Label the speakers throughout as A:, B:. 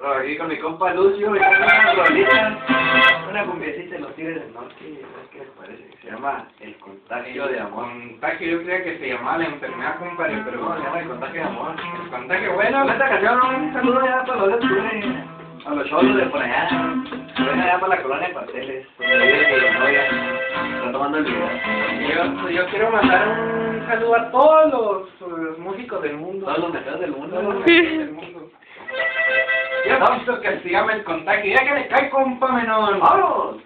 A: Pero aquí con mi compa Lucio, y con una rolita, una cumbiecita de los Tigres del Norte, ¿sabes qué les parece? Se llama El Contagio de Amor.
B: Contagio, yo creía que se llamaba la enfermedad, compadre, pero
A: No, se llama El Contagio de Amor.
B: el contagio, bueno,
A: Esta canción, un saludo ya para los de a los cholos de por allá, ven allá para la colonia de Pasteles, está tomando el video.
B: yo, yo quiero mandar un saludo a todos los, los músicos del mundo.
A: Todos los meteos del
B: Todos los
A: mundo.
B: del mundo. Visto que llama el contagio, ya que le cae compa menor.
A: ¡Vamos!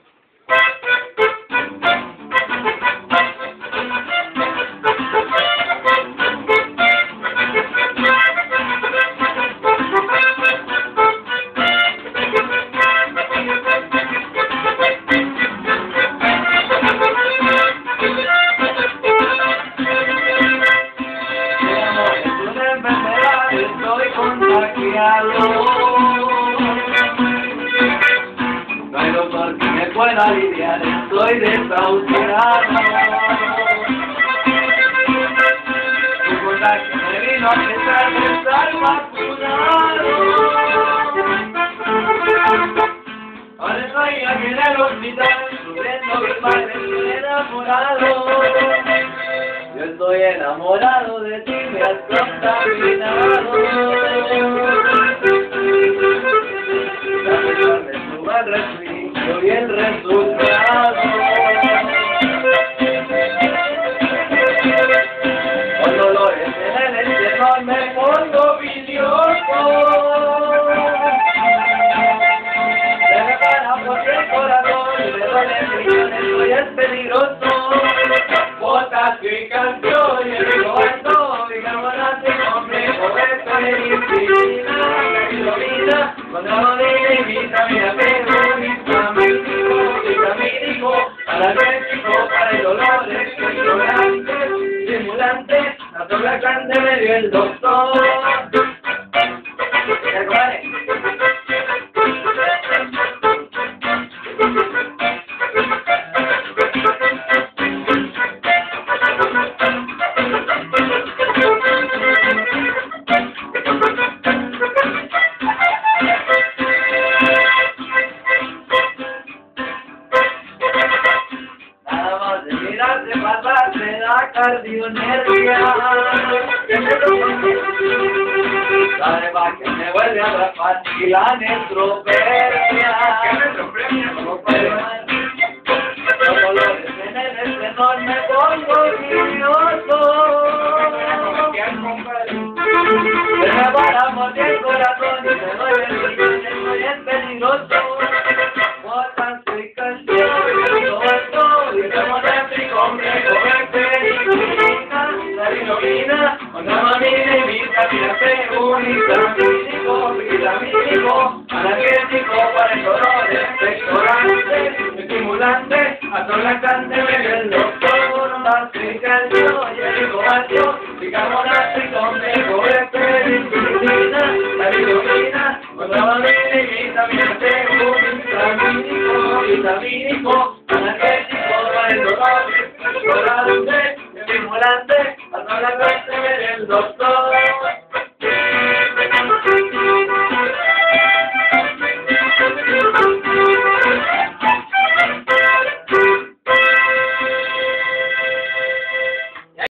A: Que pueda aliviar, estoy desahuciado. Tu contagio me vino a pesar de estar vacunado. Ahora estoy aquí en el hospital, sufriendo mis males, estoy enamorado. Yo estoy enamorado de ti, me has contaminado. Esto ya es peligroso. Botas y canción y el rigoberto, digamos así, complejo de penicilina, penicilina, contra rodilla y vitamina C, vitamínico, vitamínico, analgésico para el dolor, estimulante, estimulante, la grande me dio el doctor. Ya, compadre. De mirarte pasar me da cardionergia. Sabe va que me vuelve a atrapar y la nestropersia. No puedo más. Los dolores en el esternón me pongo furioso. Se me para morir el corazón y me duele el riñón, estoy en peligroso. Vitamina, una mamina y vitamina C, un vitamínico, vitamínico, analgésico para el dolor, expectorante, estimulante, atolacante, me dio el doctor, canción, y el rigobatio, bicarbonato y complejo de penicilina, la vitamina, una mamina y vitamina C, un vitamínico, vitamínico, analgésico para el dolor, expectorante, estimulante, atolacante, me dio el doctor.